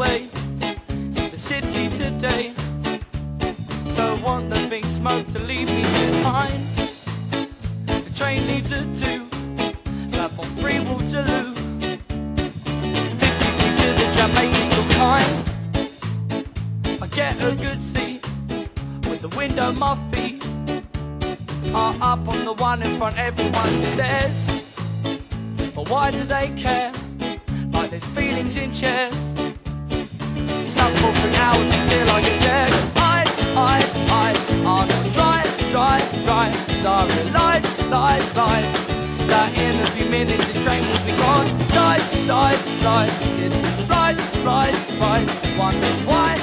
away. The city today. Don't want the big smoke to leave me behind. The train leaves at two. Platform three Waterloo. 50 to the Jamaican kind. I get a good seat with the window my feet are up on the one in front. Everyone stares. But why do they care? Like there's feelings in chairs. And I realise, lies, lies. That in a few minutes the train will be gone. Size, size, size. It flies, flies, flies. Wonder why,